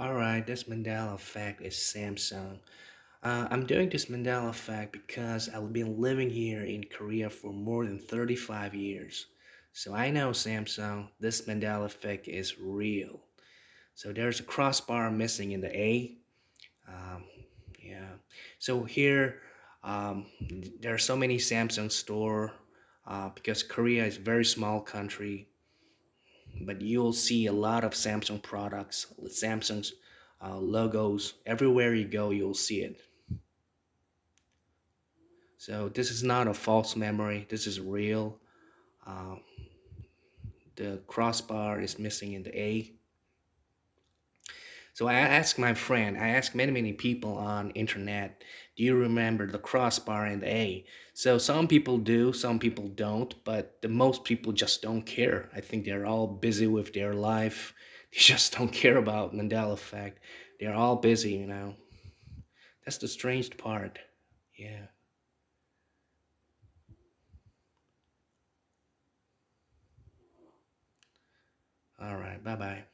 Alright, this Mandela effect is Samsung. Uh, I'm doing this Mandela effect because I've been living here in Korea for more than 35 years. So I know Samsung, this Mandela effect is real. So there's a crossbar missing in the A. Um, yeah. So here, um, there are so many Samsung store uh, because Korea is a very small country but you'll see a lot of Samsung products, with Samsung's uh, logos. Everywhere you go, you'll see it. So this is not a false memory. This is real. Uh, the crossbar is missing in the A. So I asked my friend, I asked many, many people on internet, do you remember the crossbar and A? So some people do, some people don't, but the most people just don't care. I think they're all busy with their life. They just don't care about Mandela effect. They're all busy, you know. That's the strange part. Yeah. All right, bye-bye.